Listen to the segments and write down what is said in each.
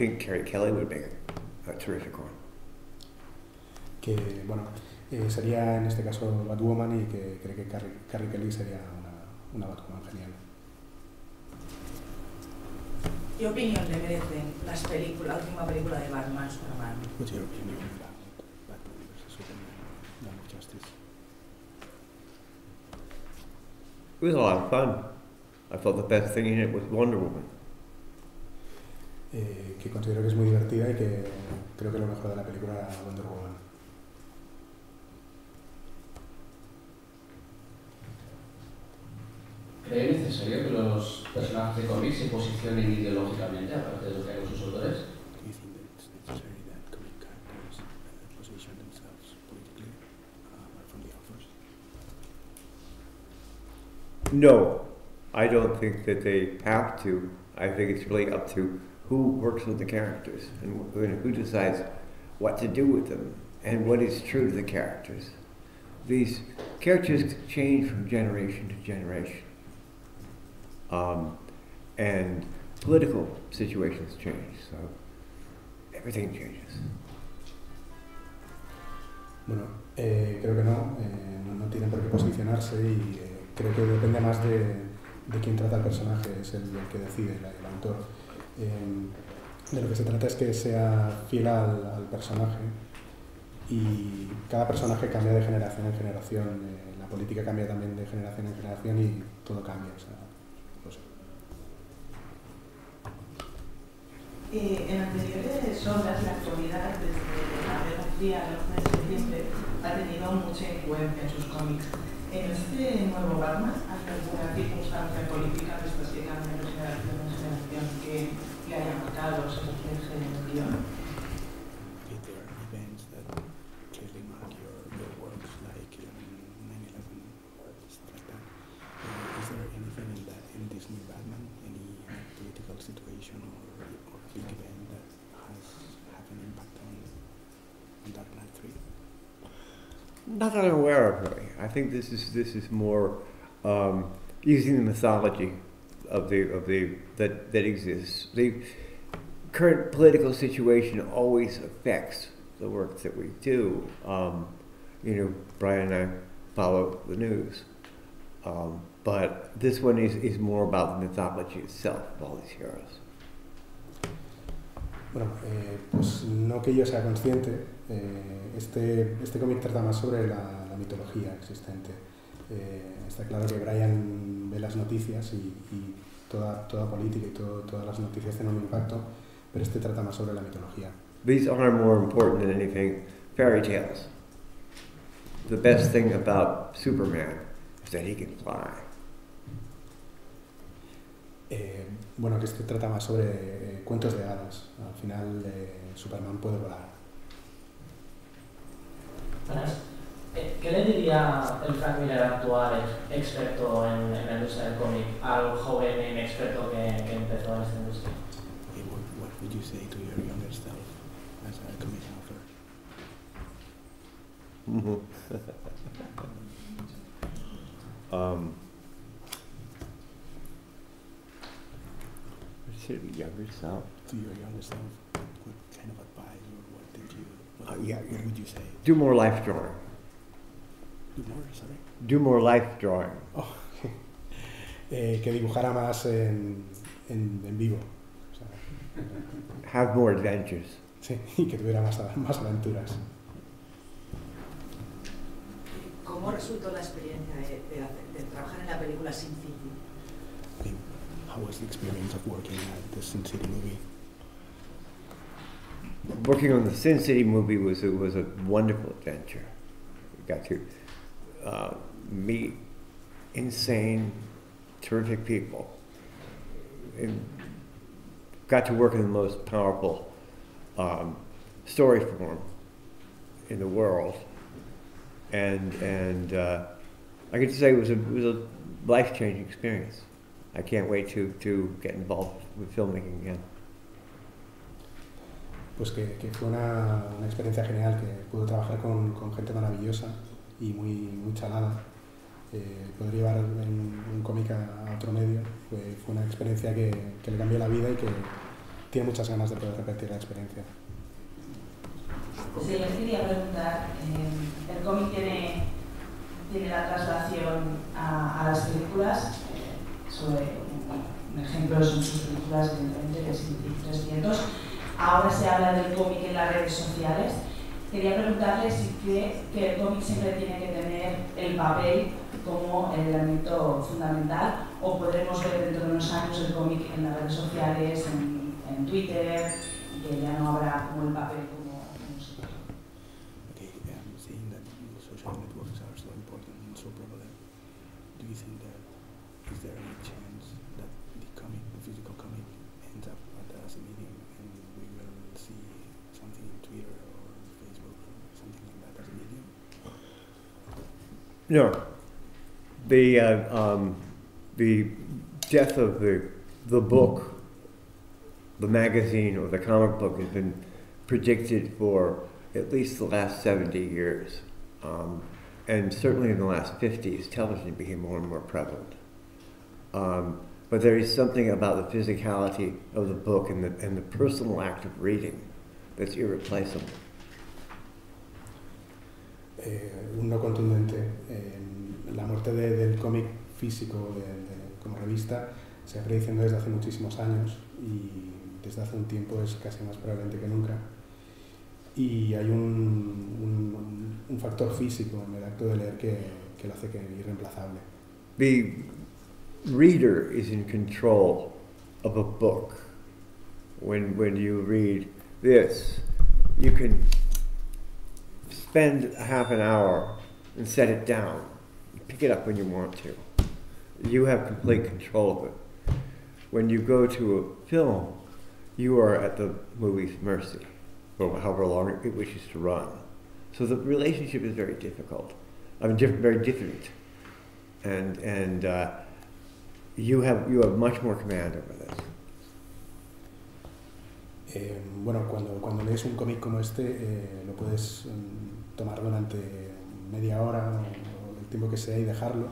think Carrie Kelly would make a, a terrific one. Que, bueno, eh, sería en este caso Batwoman y que cree que Carrie, Carrie Kelly sería una, una Batwoman genial. ¿Qué opinión le merecen las películas, la última película de Batman, Superman? What's your opinion about Batman versus Superman, Dawn of Justice? It was a lot of fun. I thought the best thing in it was Wonder Woman. Eh, que considero que es muy divertida y que creo que lo mejor de la película era Wonder Woman. ¿Cree necesario que los personajes de cómics se posicionen ideológicamente, aparte de lo que hagan sus autores? Do you think that it's necessary that comic characters uh, position themselves politically uh, apart from the authors? No, I don't think that they have to. I think it's really up to who works with the characters and who, decides what to do with them and what is true to the characters. These characters change from generation to generation. Um, and political situations change, so everything changes. Bueno, eh, creo que no, eh, no, no tienen por qué posicionarse y eh, creo que depende más de, de quién trata el personaje, es el, el que decide, el, el autor. Eh, de lo que se trata es que sea fiel al, personaje y cada personaje cambia de generación en generación, eh, la política cambia también de generación en generación y todo cambia. Eh, en anteriores obras, la actualidad, desde la Guerra Fría al 11 de ha tenido mucha influencia en sus cómics. En este nuevo Batman, ¿hay alguna circunstancia política de estas que cambian de generación en generación que le haya marcado o se refleje en el guión? if there are events that clearly mark your, your works, like 9-11 or stuff like that, is there anything in this new Batman, any political situation or, or big event that has had an impact on, on Dark Knight 3? Not that I'm aware of, really. I think this is this is more um, using the mythology of the of the that that exists. The current political situation always affects the work that we do. Um, you know, Brian and I follow the news, um, but this one is, is more about the mythology itself of all these heroes. Bueno, eh, pues no que yo sea consciente, eh, este, este cómic trata más sobre la, mitología existente. Eh, está claro que Brian ve las noticias y, y toda, toda política y todo- todas las noticias tienen un impacto, pero este trata más sobre la mitología. These are more important than anything fairy tales. The best thing about Superman is that he can fly. Eh, bueno, que este trata más sobre eh, cuentos de hadas. Al final eh, Superman puede volar. Buenas. Eh, ¿Qué le diría el Frank Miller actual, experto en, en la industria del cómic, al joven inexperto que, que empezó en esta industria? What, what would you say to your younger self as a comic author? um, should be younger self. To your younger self, what, what kind of advice or what did you, what, Uh, yeah, yeah. would you say? Do more life drawing. Do more, sorry. Do more life drawing. Eh, que dibujara más en, en, en vivo. O sea, Have more adventures. sí, y que tuviera más, más aventuras. ¿Cómo resultó la experiencia de, de hacer- de trabajar en la película Sin City? How was the experience of working at the Sin City movie? Working on the Sin City movie was a, was a wonderful adventure. We got to uh, meet insane, terrific people. And got to work in the most powerful um, story form in the world. And, and uh, I could say it was a, it was a life changing experience. I can't wait to, to get involved with filmmaking again. Pues que, que fue una, una experiencia genial, que pude trabajar con, con gente maravillosa y muy, muy chalada. Eh, poder llevar en un cómic a, otro medio fue, una experiencia que, que le cambió la vida y que tiene muchas ganas de poder repetir la experiencia. Sí, yo quería preguntar, eh, el cómic tiene, tiene la traslación a, las películas, eh, sobre un, un ejemplo son sus películas, evidentemente, es 300. Ahora se habla del cómic en las redes sociales. Quería preguntarle si cree que el cómic siempre tiene que tener el papel como el elemento fundamental o podremos ver dentro de unos años el cómic en las redes sociales, en, en Twitter, y que ya no habrá como el papel No. The, uh, um, the death of the, the book, the magazine or the comic book has been predicted for at least the last 70 years. Um, and certainly in the last 50 as television became more and more prevalent. Um, but there is something about the physicality of the book and the, and the personal act of reading that's irreplaceable. Eh, un no contundente. Eh, la muerte de- del cómic físico de- de- como revista se ha prediciendo desde hace muchísimos años y desde hace un tiempo es casi más probable que nunca. Y hay un, un- un factor físico en el acto de leer que, que lo hace que irreemplazable. The reader is in control of a book. When, when you read this, you can spend half an hour and set it down. Pick it up when you want to. You have complete control of it. When you go to a film, you are at the movie's mercy, or however long it wishes to run. So the relationship is very difficult. I mean, very different and and uh, you have you have much more command over this. Eh, bueno, cuando, cuando lees un cómic como este, eh, lo puedes mm, tomar durante media hora o el tiempo que sea y dejarlo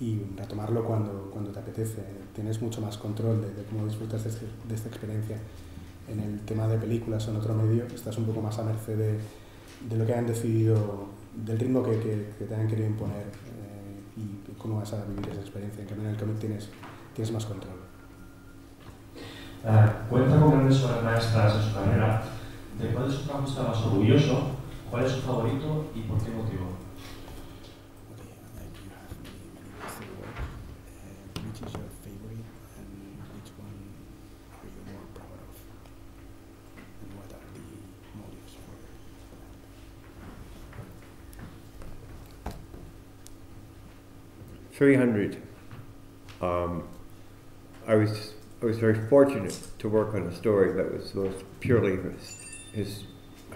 y retomarlo cuando, cuando te apetece. Tienes mucho más control de, de cómo disfrutas de, este- de esta experiencia. En el tema de películas o en otro medio, estás un poco más a merced de, de lo que han decidido, del ritmo que, que, que te han querido imponer eh, y cómo vas a vivir esa experiencia. En cambio, en el cómic tienes, tienes más control. Ah, cuenta con grandes obras maestras en su carrera. ¿De cuál de sus trabajos está más orgulloso? ¿Cuál es su favorito y por qué motivo? Three hundred. Um, I was I was very fortunate to work on a story that was the purely his, his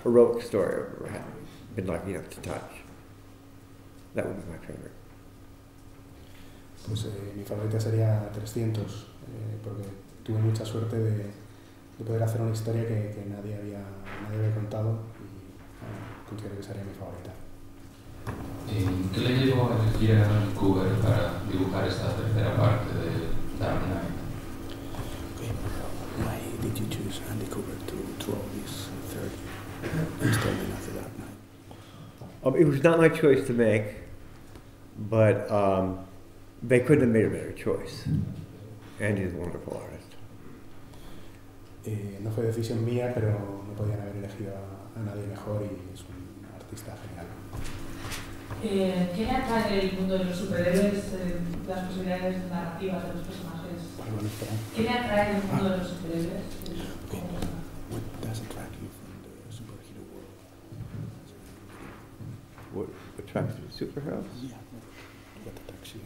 heroic story I've ever had, been lucky enough to touch. That would be my favorite. Pues eh, mi favorita sería 300, eh, porque tuve mucha suerte de, de poder hacer una historia que, que nadie, había, nadie había contado y eh, considero que sería mi favorita. Eh, ¿Qué le llevó a elegir a Vancouver para dibujar esta tercera parte de Dark Knight? Okay, why did you choose Andy Cooper to draw this Um, it was not my choice to make, but um, they couldn't have made a better choice. Andy's a wonderful artist. Eh, no fue decisión mía, pero no podían haber elegido a, a nadie mejor y es un artista genial. Eh, ¿Qué le atrae el mundo de los superhéroes, eh, las posibilidades narrativas de los personajes? ¿Qué le atrae el mundo de los superhéroes? Okay. What does attract you from the superhero world? What attracts me to superheroes? Yeah, what attracts you?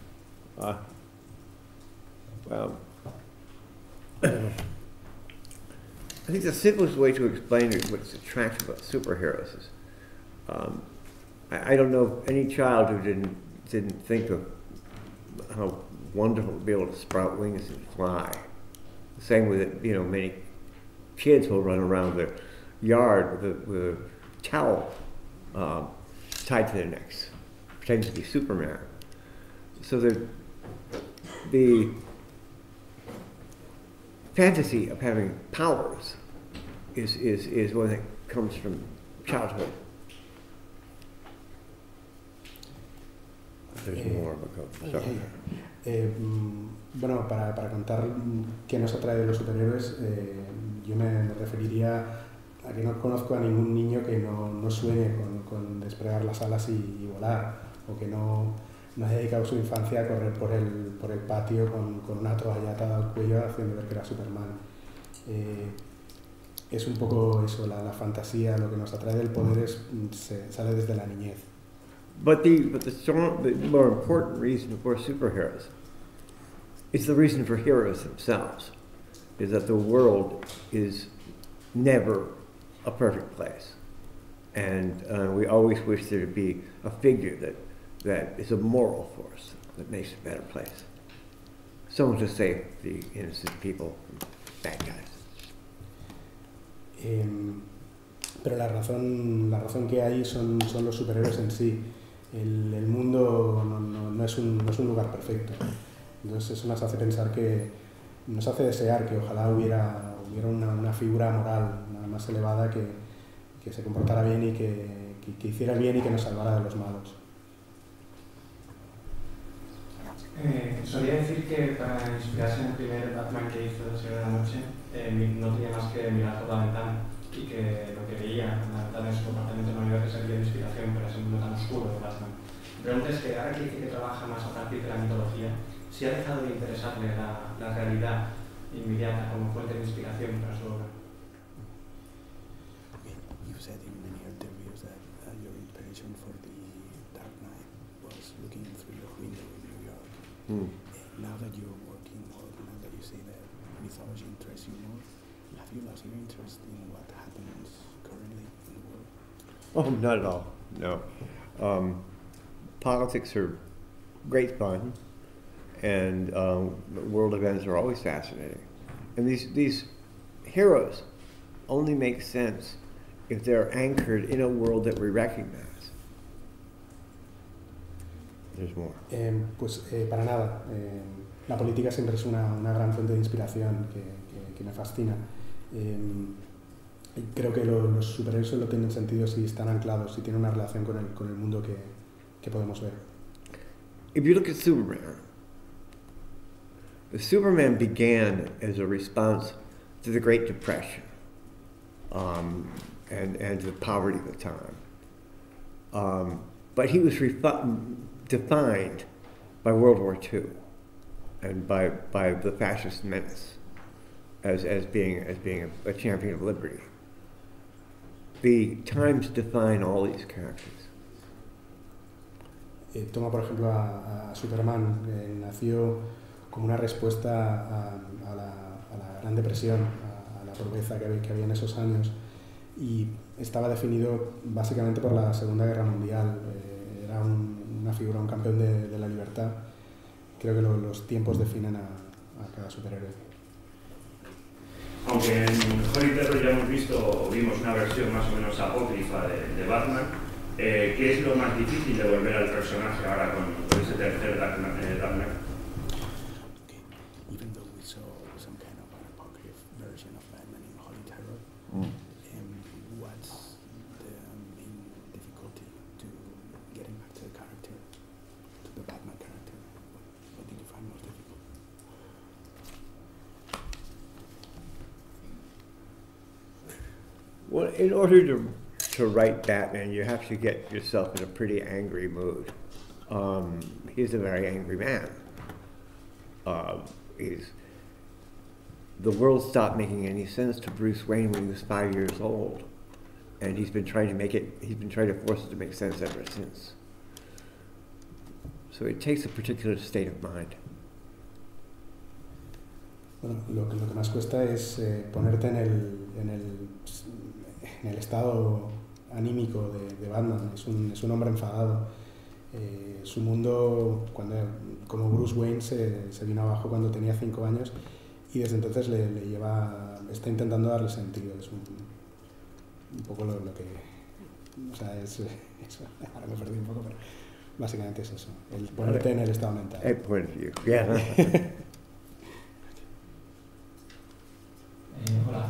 Uh, well, I think the simplest way to explain it, what's attractive about superheroes is, um, I, I don't know any child who didn't didn't think of how wonderful to be able to sprout wings and fly. The same way that, you know, many kids will run around the yard with a, with a towel uh, tied to their necks, pretending to be Superman. So the, the fantasy of having powers is, is, is one that comes from childhood. There's Eh, more, but go- Eh, mm, bueno, para, para contar mm, qué nos atrae de los superhéroes, eh, yo me, me referiría a que no conozco a ningún niño que no, no sueñe con, con desplegar las alas y, y volar, o que no, no haya dedicado su infancia a correr por el, por el patio con, con una toalla atada al cuello haciendo ver que era Superman. Eh, es un poco eso, la, la fantasía, lo que nos atrae del poder es, mm, se- sale desde la niñez. But the but the strong, the more important reason for superheroes is the reason for heroes themselves, is that the world is never a perfect place, and uh, we always wish there to be a figure that that is a moral force that makes a better place, someone to save the innocent people from bad guys. Em, pero la razón, la razón que hay son, son los superhéroes en sí. El, el mundo no, no- no es un, no es un lugar perfecto. Entonces eso nos hace pensar que, nos hace desear que ojalá hubiera, hubiera una, una figura moral más elevada que, que se comportara bien y que, que- que hiciera bien y que nos salvara de los malos. Eh, solía decir que para inspirarse en el primer Batman que hizo El Señor de la Noche, eh, no tenía más que mirar por la ventana y que lo que veía en la ventana de su apartamento no iba a servir de inspiración para ese mundo tan oscuro de Batman. Mi pregunta es que ahora que dice que trabaja más a partir de la mitología, si ha dejado de interesarle la, la realidad inmediata como fuente de inspiración para su obra. You said in many interviews that your inspiration for the Dark Knight was looking through your window in New York. Hmm. Now that you're working more, now that you see that mythology interests you more, have you lost your interest in what happens currently in the world? Oh, not at all. No. Um, politics are great fun, and um, world events are always fascinating. And these these heroes only make sense if they're anchored in a world that we recognize. There's more. Eh, pues eh, para nada. Eh, la política siempre es una, una gran fuente de inspiración que, que- que me fascina. Y creo que lo- los superhéroes solo tienen sentido si están anclados, si tienen una relación con el, con el mundo que, que podemos ver. If you look at Superman, Superman began as a response to the Great Depression um, and, and the poverty of the time. Um, but he was defined by World War II and by, by the fascist menace as, as being, as being a, a champion of liberty. The times define all these characters. Eh, toma por ejemplo a, a Superman, eh, nació como una respuesta a, a la, a la Gran Depresión, a, la pobreza que que había en esos años y estaba definido básicamente por la Segunda Guerra Mundial. Eh, era un- una figura, un campeón de, de la libertad. Creo que lo- los tiempos definen a, a cada superhéroe. Aunque en Holy Terror ya hemos visto vimos una versión más o menos apócrifa de, de Batman, eh, ¿qué es lo más difícil de volver al personaje ahora con, con ese tercer Dark Knight? In order to, to write Batman, you have to get yourself in a pretty angry mood. Um, he's a very angry man. Uh, he's, the world stopped making any sense to Bruce Wayne when he was five years old, and he's been trying to make it. He's been trying to force it to make sense ever since. So it takes a particular state of mind. Bueno, lo lo que más cuesta es eh, ponerte en el, en, el, en el estado anímico de, de Batman. Es un, es un hombre enfadado. eh, su mundo, cuando, como Bruce Wayne, se, se, vino abajo cuando tenía 5 años y desde entonces le, le, lleva, está intentando darle sentido. Es un, un poco lo, lo, que... O sea, es, es, ahora me perdí un poco, pero básicamente es eso, el ponerte en el estado mental. Of view, yeah. Eh, hola.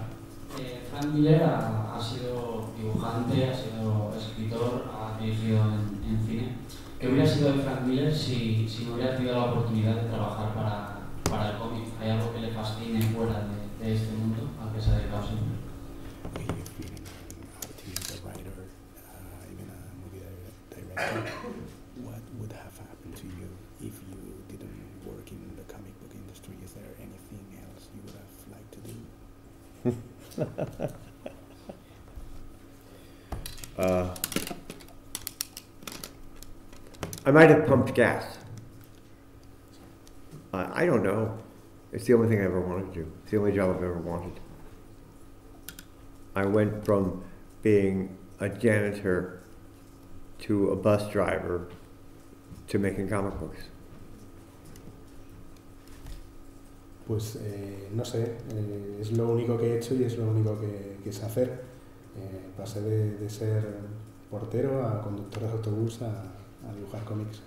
Eh, Frank Miller ha, ha, sido dibujante, ha sido escritor, ha dirigido en, en, cine. ¿Qué hubiera sido de Frank Miller si, si no hubiera tenido la oportunidad de trabajar para, para el cómic? ¿Hay algo que le fascine fuera de, de este mundo al que se ha dedicado siempre? Might have pumped gas. I, I don't know. It's the only thing I ever wanted to do. It's the only job I've ever wanted. I went from being a janitor to a bus driver to making comic books. Pues eh, no sé, eh, es lo único que he hecho y es lo único que, que sé hacer. Eh, pasé de, de, ser portero a conductor de autobús a, a, dibujar cómics.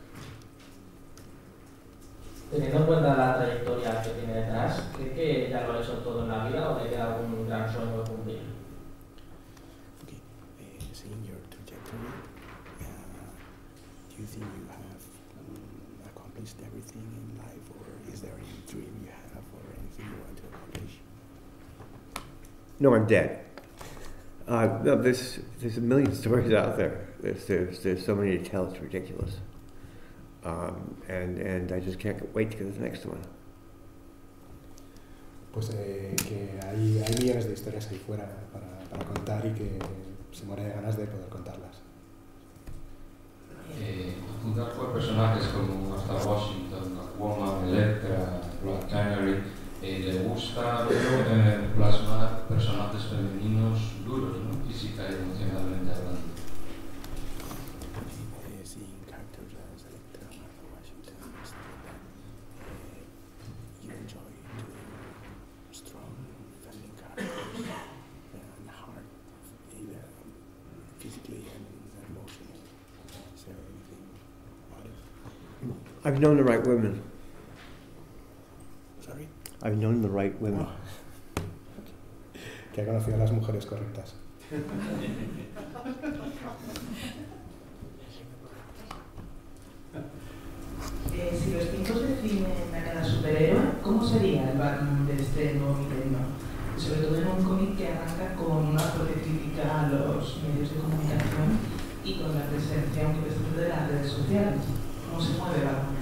Teniendo en cuenta la trayectoria que tiene detrás, ¿cree que ya lo ha hecho todo en la vida o le queda algún gran sueño que cumplir? Okay. seeing your trajectory, uh, do you think you have um, accomplished everything in life or is there any dream you have or anything you want to accomplish? No, I'm dead. Uh, no, there's there's a million stories out there. There's there's, there's so many to tell. It's ridiculous, um, and and I just can't wait to get to the next one. Pues eh, que hay, hay millones de historias ahí fuera para, para contar y que se muere de ganas de poder contarlas. Eh, apuntar por personajes como hasta Washington, Woman, Electra, Black Canary, eh, le gusta eh, plasmar personajes femeninos duros, ¿no? física y emocionalmente I've known the right women. Sorry? I've known the right women. Oh. Que ha conocido a las mujeres correctas. Eh, si los tiempos definen a cada superhéroe, ¿cómo sería el Batman de este nuevo milenio? Sobre todo en un cómic que arranca con una fuerte crítica a los medios de comunicación y con la presencia, aunque presente, de las redes sociales. ¿Cómo se mueve Batman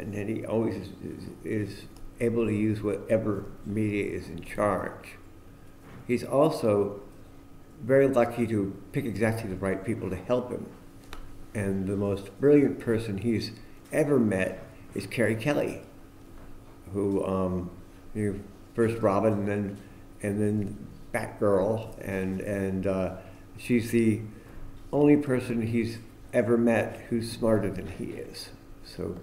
and then he always is, is, is able to use whatever media is in charge. He's also very lucky to pick exactly the right people to help him. And the most brilliant person he's ever met is Carrie Kelly, who um, you know, first Robin and then and then Batgirl, and and uh, she's the only person he's ever met who's smarter than he is. So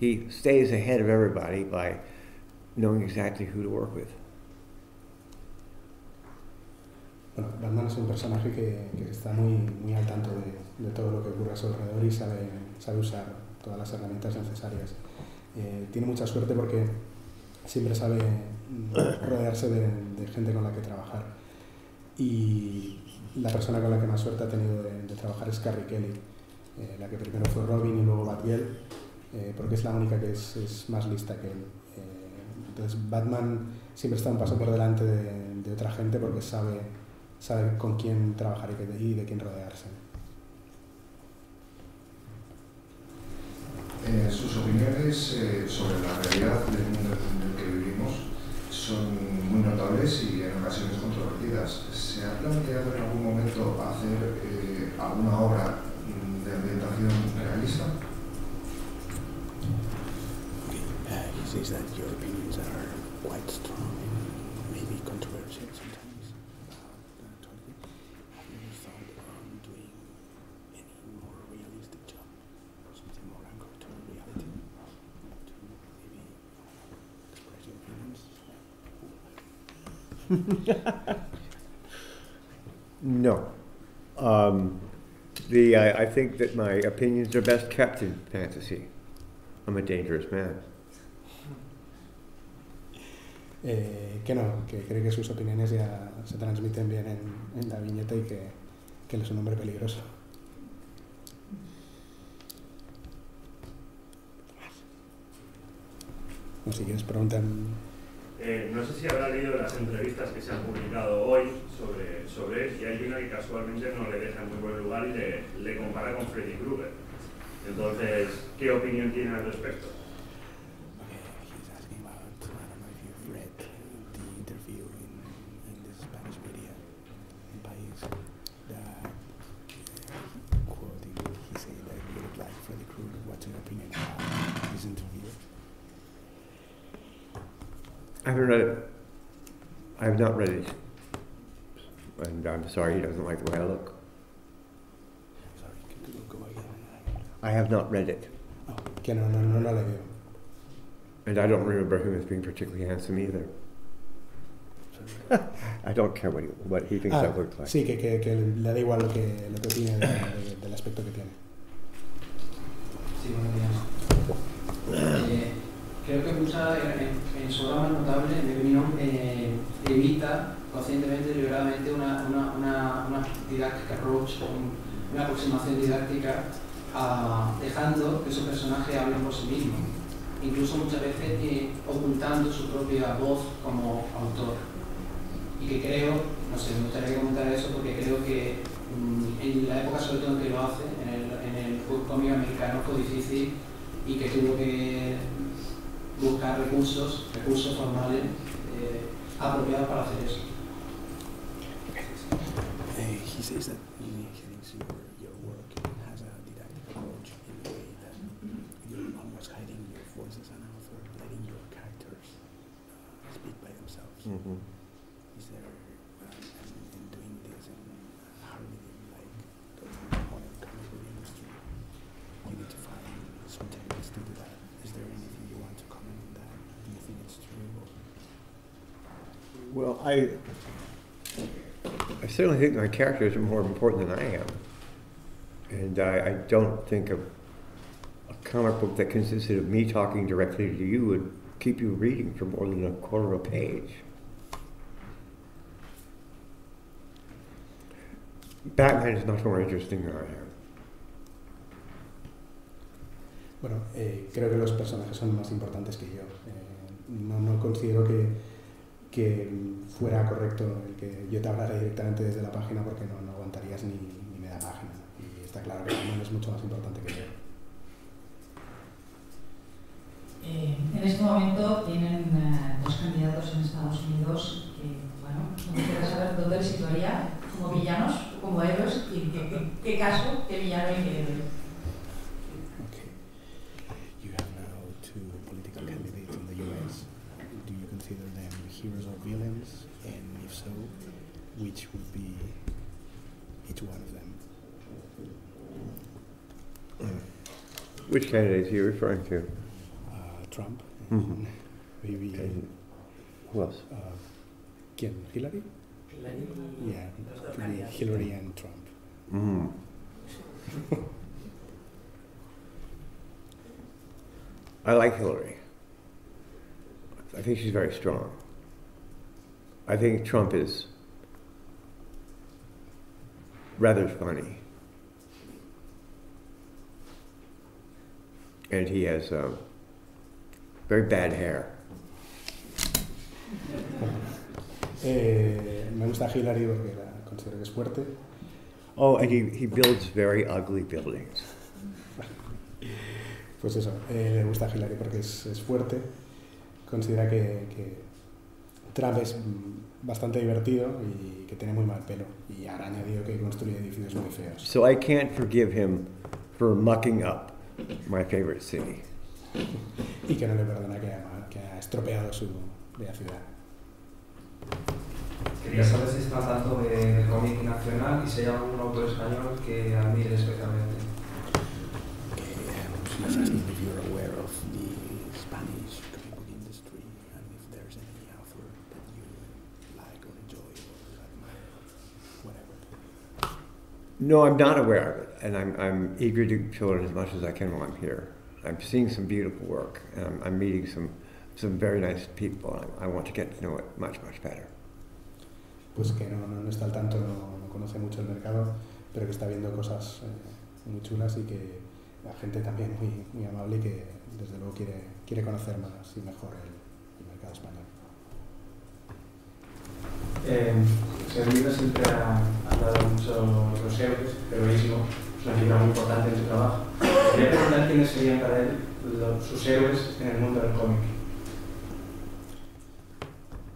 he stays ahead of everybody by knowing exactly who to work with. Bueno, Batman es un personaje que, que está muy, muy al tanto de, de, todo lo que ocurre a su alrededor y sabe, sabe usar todas las herramientas necesarias. Eh, tiene mucha suerte porque siempre sabe rodearse de, de, gente con la que trabajar. Y la persona con la que más suerte ha tenido de, de trabajar es Carrie Kelly, eh, la que primero fue Robin y luego Batgirl, eh, porque es la única que es, es más lista que él. Eh, entonces Batman siempre está un paso por delante de, otra gente porque sabe, sabe con quién trabajar y, de quién rodearse. Eh, sus opiniones sobre la realidad del mundo en el que vivimos son muy notables y en ocasiones controvertidas. ¿Se ha planteado en algún momento hacer alguna obra de ambientación realista? That your opinions are quite strong and maybe controversial sometimes about uh, Tolkien. Have you ever thought on doing any more realistic job? Something more anchored to reality? To maybe express your opinions? No. Um, the, I, I think that my opinions are best kept in fantasy. I'm a dangerous man. Eh, que no, que cree que sus opiniones ya se transmiten bien en, la viñeta y que, que él es un hombre peligroso. O si quieres preguntan Eh, no sé si habrá leído las entrevistas que se han publicado hoy sobre, sobre él y hay una que casualmente no le deja en muy buen lugar y le, le compara con Freddy Krueger. Entonces, ¿qué opinión tiene al respecto? Sorry he doesn't like the way I look. Sorry, could you go again? I have not read it. Oh, que no, no, no lo leo. And I don't remember him as being particularly handsome either. I don't care what he, what he thinks I Ah, look like. sí, que, que, que le da igual lo que, lo que opine de- de- del aspecto que tiene. Didáctica approach, un- una aproximación didáctica, a- dejando que su personaje hable por sí mismo, incluso muchas veces eh, ocultando su propia voz como autor. Y que creo, no sé, me gustaría comentar eso porque creo que mm, en la época sobre todo en que lo hace, en el, en el cómic americano fue difícil y que tuvo que buscar recursos, recursos formales eh, apropiados para hacer eso. Says that he thinks your, your work has a didactic approach in a way that you're almost hiding your voice as an author, letting your characters uh, speak by themselves. Mhm. Is there, um, and in doing this and harmony like the modern comic book industry, you need to find some techniques to do that. Is there anything you want to comment on that? Do you think it's true? Or? Well, I, I certainly think my characters are more important than I am. And I, I don't think a, a comic book that consisted of me talking directly to you would keep you reading for more than a quarter of a page. Batman is much more interesting than I am. Bueno, eh, creo que los personajes son más importantes que yo. Eh, no, no considero que, que fuera correcto el que yo te hablara directamente desde la página porque no, no aguantarías ni, ni media página. Y está claro que Batman es mucho más importante que yo. Eh, en este momento tienen eh, dos candidatos en Estados Unidos que, bueno, me gustaría saber dónde les situaría, como villanos, como héroes, y en qué, qué- qué caso, qué villano y qué héroe. Which would be each one of them? Which candidates are you referring to? Uh, Trump, Mhm. maybe And who else? uh, ¿quién? Hillary? Yeah, could Hillary and Trump. Mm. I like Hillary. I think she's very strong. I think Trump is rather funny. And he has um, very bad hair. Eh, me gusta Hillary porque la considero que es fuerte. Oh, and he, he builds very ugly buildings. Pues eso, eh, le gusta Hillary porque es, es fuerte, considera que, que Trump es mm, bastante divertido y que tiene muy mal pelo. Y ahora ha añadido que construye edificios muy feos. So I can't forgive him for mucking up my favorite city. Y que no le perdona que ha, que ha estropeado su bella ciudad. Quería saber si está tanto de- del cómic nacional y si hay algún autor español que admire especialmente. No, I'm not aware of it, and I'm, I'm eager to show it as much as I can while I'm here. I'm seeing some beautiful work, and I'm, I'm meeting some, some very nice people. and I, I want to get to know it much, much better. Pues que no, no, no está al tanto, no, no conoce mucho el mercado, pero que está viendo cosas eh, muy chulas y que la gente también muy, muy amable y que desde luego quiere, quiere conocer más y mejor el, el mercado español. Eh, el libro siempre ha hablado mucho los héroes, heroísmo, es una figura muy importante en su trabajo. Quería preguntar quiénes serían para él los- sus héroes en el mundo del cómic.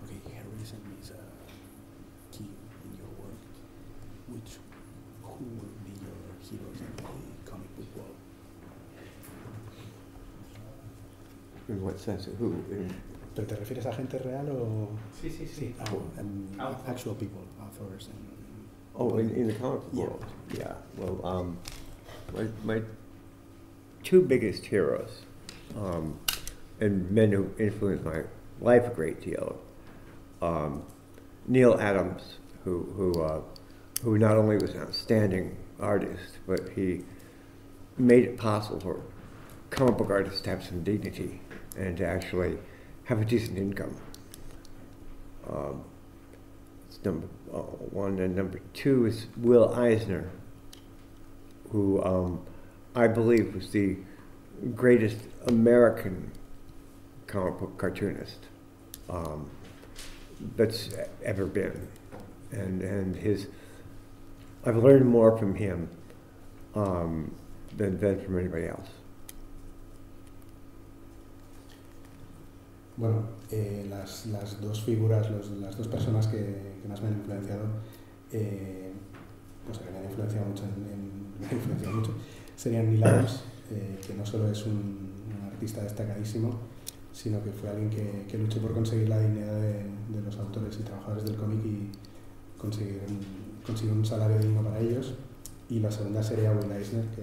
Okay, heroism is a key in your work. Which, who will be your heroes in the comic book world? In what sense? Who? In, ¿Pero te refieres a gente real o...? Sí, sí, sí. ah, um, Authors. actual people, authors and... oh, in, in the comic Yeah. world. Yeah. Well, um, my, my two biggest heroes, um, and men who influenced my life a great deal, um, Neal Adams, who who uh, who not only was an outstanding artist, but he made it possible for comic book artists to have some dignity and to actually have a decent income. Um, it's number one, and number two is Will Eisner, who um, I believe was the greatest American comic book cartoonist um, that's ever been, and and his I've learned more from him um, than than from anybody else. Bueno, eh, las, las dos figuras, los- las dos personas que, más me han influenciado, eh, sea, que me han influenciado mucho, serían Adams, eh, que no solo es un, un artista destacadísimo, sino que fue alguien que, que luchó por conseguir la dignidad de, de los autores y trabajadores del cómic y conseguir un, conseguir un salario digno para ellos. Y la segunda sería Will Eisner, que,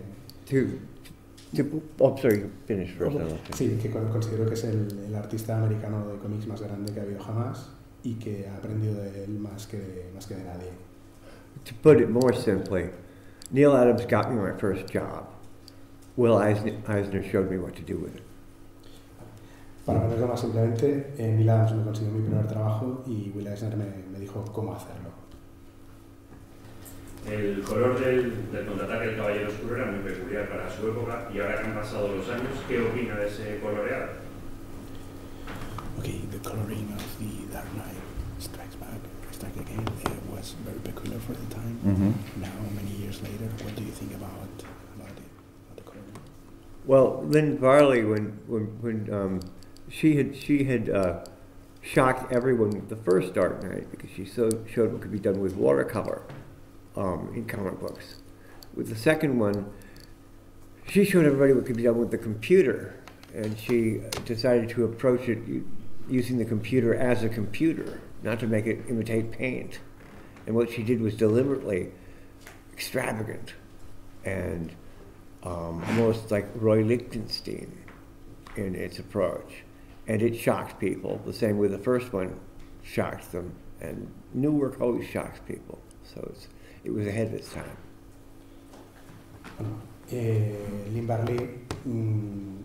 To, to, oh, sorry, finish first. Sí, que con- considero que es el, el artista americano de cómics más grande que ha habido jamás y que ha aprendido de él más que de, más que de nadie. To put it more simply, Neil Adams got me my first job. Will Eisner, Eisner showed me what to do with it. Para ponerlo más simplemente, eh, Neil Adams me consiguió mi primer trabajo y Will Eisner me, me dijo cómo hacerlo. El color del, del contraataque del Caballero Oscuro era muy peculiar para su época y ahora que han pasado los años, ¿qué opina de ese coloreado? Okay, the coloring of the Dark Knight Strikes Back, Strike Again uh, was very peculiar for the time. Mm-hmm. Now, many years later, what do you think about, about it, about the coloring? Well, Lynn Varley, when when when um, she had she had uh, shocked everyone with the first Dark Knight because she so showed what could be done with watercolor um, in comic books. With the second one, she showed everybody what could be done with the computer, and she decided to approach it using the computer as a computer, not to make it imitate paint. And what she did was deliberately extravagant and um, almost like Roy Lichtenstein in its approach. And it shocked people, the same way the first one shocked them. And new work always shocks people. So it's, it was ahead of its time. Eh, Lynn Barley mm,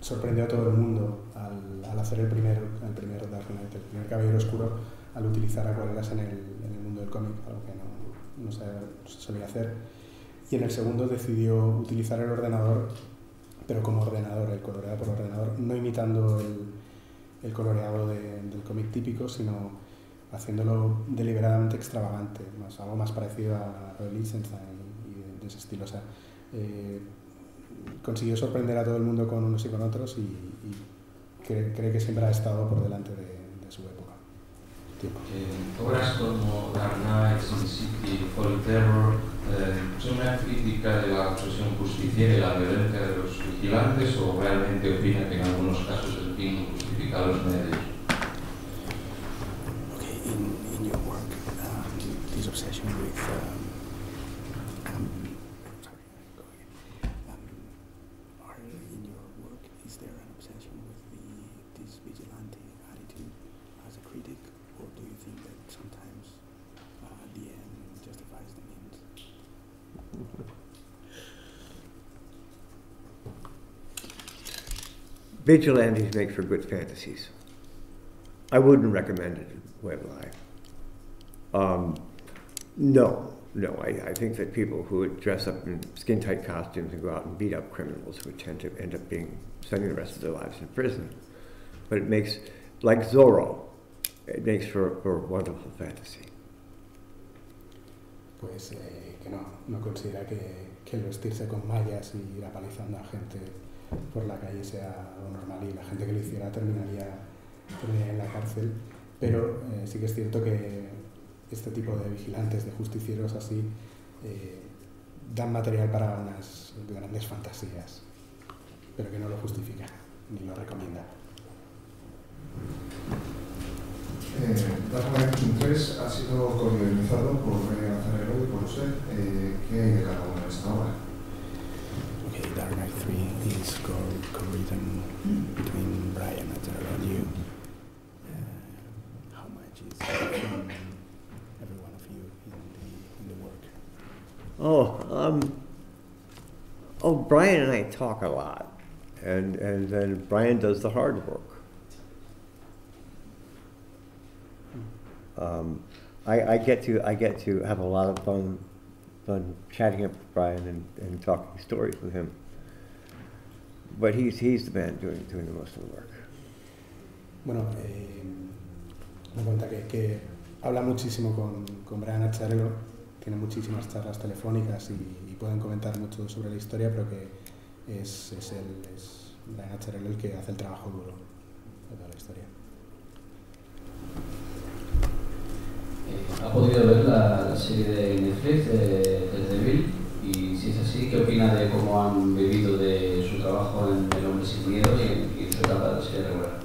sorprendió a todo el mundo al, al hacer el primer, el primer Dark Knight, el primer Caballero Oscuro, al utilizar acuarelas en el, en el mundo del cómic, algo que no, no se solía hacer. Y en el segundo decidió utilizar el ordenador, pero como ordenador, el coloreado por ordenador, no imitando el, el coloreado de- del cómic típico, sino haciéndolo deliberadamente extravagante, algo más parecido a Roy Lichtenstein y de, ese estilo. O sea, eh, consiguió sorprender a todo el mundo con unos y con otros y, y cree, que siempre ha estado por delante de, su época. Eh, obras como Knight, Sin City, Fall Terror eh, una crítica de la obsesión justiciera y la violencia de los vigilantes o realmente opina que en algunos casos el fin justifica los medios? Vigilantes make for good fantasies. I wouldn't recommend it in Web Live. Um, no, no. I, I, think that people who would dress up in skin tight costumes and go out and beat up criminals would tend to end up being spending the rest of their lives in prison. But it makes, like Zorro, it makes for, for a wonderful fantasy. Pues eh, que no, no considera que, que vestirse con mallas y ir apalizando a gente por la calle sea lo normal y la gente que lo hiciera terminaría, en la cárcel. Pero eh, sí que es cierto que este tipo de vigilantes, de justicieros así, eh, dan material para unas grandes fantasías, pero que no lo justifica ni lo recomienda. Eh, Dark 3 ha sido coorganizado por René Azarero y por usted. Eh, ¿Qué hay de de esta obra? Dark Knight 3 is co-written between Brian Azzarello and you. Uh, how much is every one of you in the, in the work? Oh, um, oh, Brian and I talk a lot, and and then Brian does the hard work. Um, I, I get to I get to have a lot of fun fun chatting up with Brian and, and talking stories with him. But he's, he's the man doing, doing the most of the work. Bueno, eh, me cuenta que, que, habla muchísimo con, con Brian Acharelo, tiene muchísimas charlas telefónicas y, y, pueden comentar mucho sobre la historia, pero que es, es, el, es Brian Acharelo el que hace el trabajo duro de toda la historia. ¿Ha podido ver la, la serie de Netflix de, de Devil? Y si es así, ¿qué opina de cómo han vivido de su trabajo en El Hombre Sin Miedo y en, y en su etapa de la serie regular?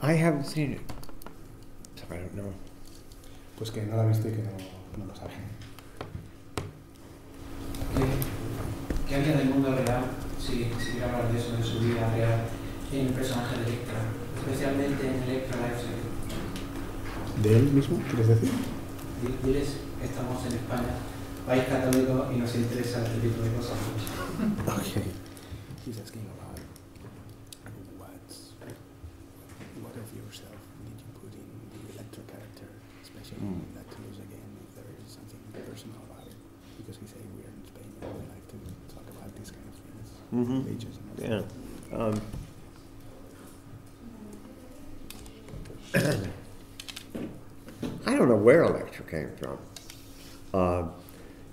I haven't seen it, so I don't know. Pues que no la viste y que no, no lo sabe. ¿Qué, ¿Qué, haría del mundo real si, si quiere hablar de eso, de su vida real, en el personaje de Electra, especialmente en Electra Life ¿De él mismo, quieres decir? Diles que estamos en España, país católico, y nos interesa este tipo de cosas mucho. Okay.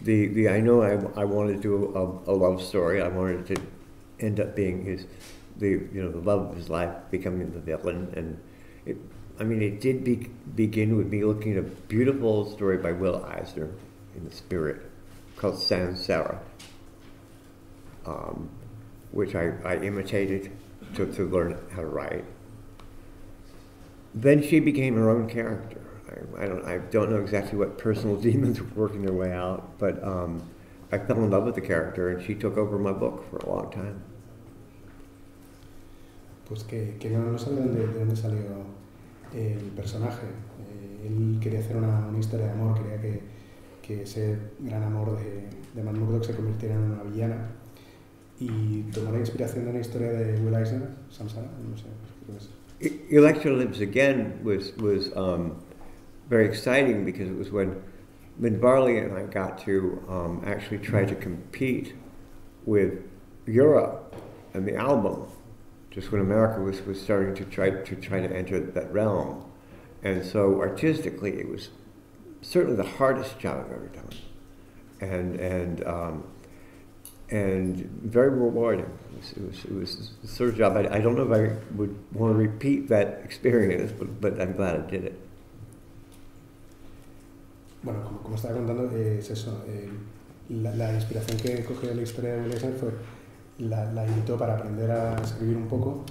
The, the I know I, I wanted to do a, a, love story. I wanted to end up being his the you know the love of his life becoming the villain and it, I mean it did be, begin with me looking at a beautiful story by Will Eisner in the spirit called Sand Saref, um, which I, I imitated to, to learn how to write. Then she became her own character. I, I, don't, I don't know exactly what personal demons were working their way out, but um, I fell in love with the character and she took over my book for a long time. Pues que, que no, no sabe dónde, de dónde salió el personaje. Eh, él quería hacer una, una, historia de amor, quería que, que ese gran amor de, de Matt Murdock se convirtiera en una villana. Y tomó la inspiración de una historia de Will Eisner, Samsara, no sé, creo que es. Elektra Lives Again was was um, very exciting because it was when Varley and I got to um, actually try to compete with Europe and the album, just when America was, was starting to try to try to enter that realm. And so artistically, it was certainly the hardest job I've ever done, and and um, and very rewarding. It was, it was, it was the sort of job I, I don't know if I would want to repeat that experience, but, but I'm glad I did it. Bueno, como, como estaba contando, eh, es eso. eh, la, la inspiración que cogió de la historia de Eisner fue la, la invitó para aprender a escribir un poco,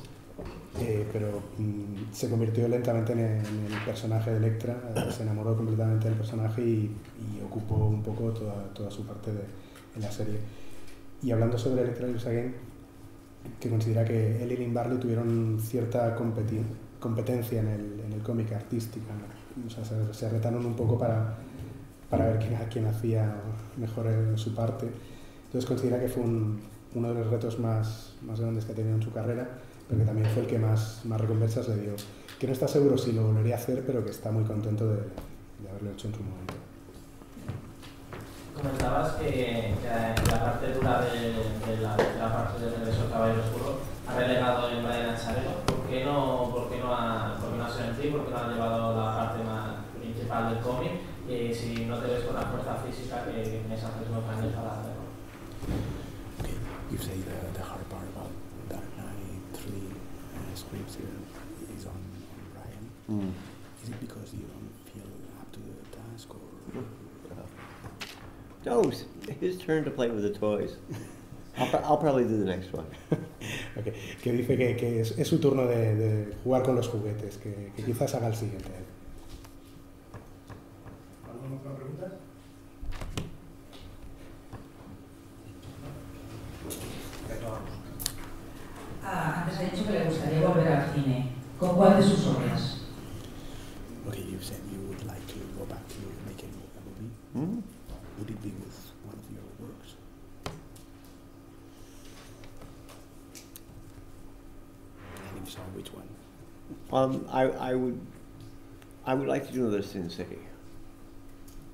eh, pero mm, se convirtió lentamente en el, en el personaje de Electra, se enamoró completamente del personaje y, y ocupó un poco toda, toda su parte de, en la serie. Y hablando sobre Electra Lives Again, que considera que él y Lynn Barley tuvieron cierta competencia en el, en el cómic artística, ¿no? o sea, se, se retaron un poco para, para ver quién, quién hacía mejor eh, su parte. Entonces considera que fue un- uno de los retos más, más grandes que ha tenido en su carrera, pero que también fue el que más, más recompensas le dio. Que no está seguro si lo volvería a hacer, pero que está muy contento de, de haberlo hecho en su momento. Comentabas que, que la parte dura de, de la tercera parte del regreso al Caballero Oscuro ha relegado en Brian Ancharelo. ¿Por qué no, no, ha, por qué no ha sido en ti? ¿Por qué no ha llevado la parte más principal del cómic? Y si no te ves con la fuerza física que tienes hace unos años para hacerlo. Okay, you say the, the hard part about Dark Knight 3 uh, scripts here is on, on Ryan. Mm. Is it because you don't feel up to the task or? No, it's his turn to play with the toys. I'll, I'll probably do the next one. Ok, que dice que, que es, es su turno de, de jugar con los juguetes, que, que quizás haga el siguiente. I, I would, I would like to do another Sin City.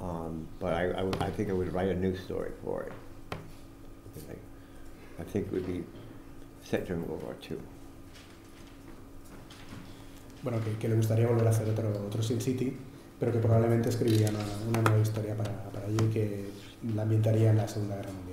Um, but I, I, I think I would write a new story for it. I think, I think it would be set during World War II. Bueno, que, que le gustaría volver a hacer otro, otro Sin City, pero que probablemente escribiría una, una nueva historia para, para allí que la ambientaría en la Segunda Guerra Mundial.